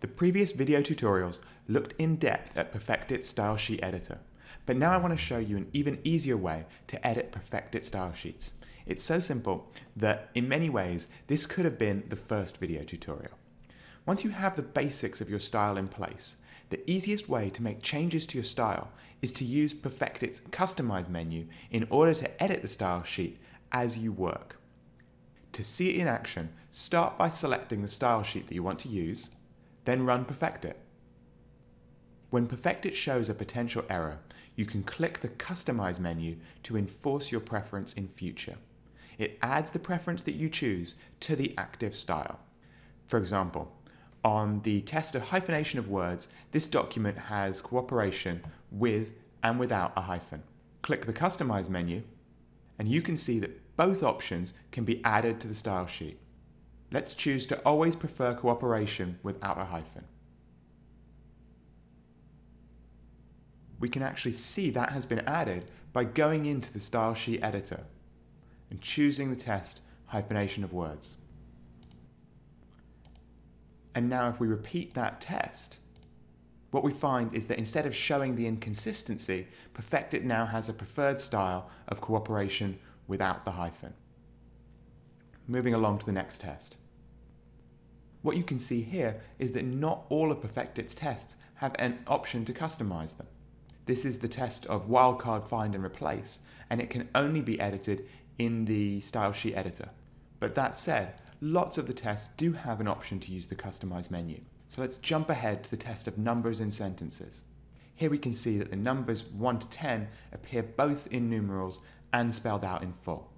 The previous video tutorials looked in depth at Perfectit's style sheet editor, but now I want to show you an even easier way to edit Perfectit style sheets. It's so simple that in many ways this could have been the first video tutorial. Once you have the basics of your style in place, the easiest way to make changes to your style is to use Perfectit's Customize menu in order to edit the style sheet as you work. To see it in action, start by selecting the style sheet that you want to use, then run Perfectit. When Perfectit shows a potential error, you can click the Customize menu to enforce your preference in future. It adds the preference that you choose to the active style. For example, on the test of hyphenation of words, this document has cooperation with and without a hyphen. Click the Customize menu, and you can see that both options can be added to the style sheet. Let's choose to always prefer cooperation without a hyphen. We can actually see that has been added by going into the style sheet editor and choosing the test hyphenation of words. And now if we repeat that test, what we find is that instead of showing the inconsistency, Perfectit now has a preferred style of cooperation without the hyphen. Moving along to the next test. What you can see here is that not all of Perfectit's tests have an option to customize them. This is the test of wildcard find and replace, and it can only be edited in the style sheet editor. But that said, lots of the tests do have an option to use the customize menu. So let's jump ahead to the test of numbers and sentences. Here we can see that the numbers 1 to 10 appear both in numerals and spelled out in full.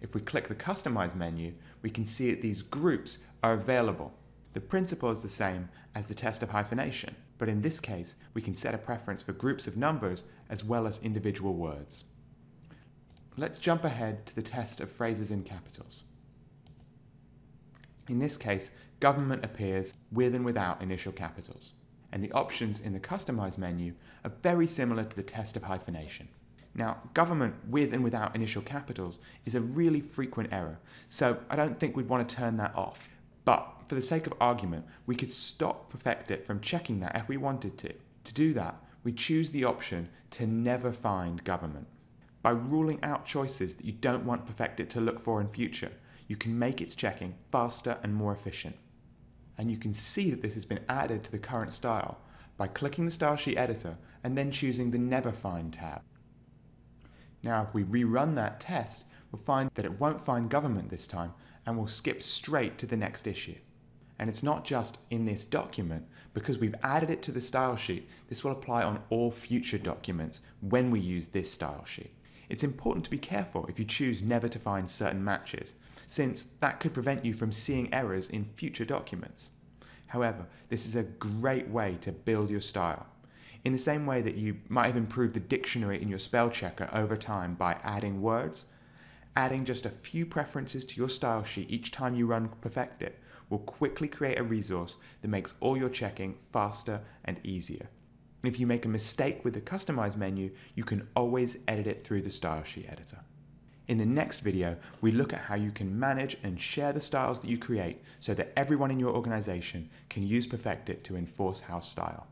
If we click the Customize menu, we can see that these groups are available. The principle is the same as the test of hyphenation, but in this case, we can set a preference for groups of numbers as well as individual words. Let's jump ahead to the test of phrases in capitals. In this case, government appears with and without initial capitals, and the options in the Customize menu are very similar to the test of hyphenation. Now, government with and without initial capitals is a really frequent error, so I don't think we'd want to turn that off. But for the sake of argument, we could stop Perfectit from checking that if we wanted to. To do that, we choose the option to never find government. By ruling out choices that you don't want Perfectit to look for in future, you can make its checking faster and more efficient. And you can see that this has been added to the current style by clicking the style sheet editor and then choosing the Never Find tab. Now, if we rerun that test, we'll find that it won't find government this time and we'll skip straight to the next issue. And it's not just in this document, because we've added it to the style sheet, this will apply on all future documents when we use this style sheet. It's important to be careful if you choose never to find certain matches, since that could prevent you from seeing errors in future documents. However, this is a great way to build your style. In the same way that you might have improved the dictionary in your spell checker over time by adding words, adding just a few preferences to your style sheet each time you run Perfectit will quickly create a resource that makes all your checking faster and easier. And if you make a mistake with the Customize menu, you can always edit it through the Style Sheet editor. In the next video, we look at how you can manage and share the styles that you create so that everyone in your organization can use Perfectit to enforce house style.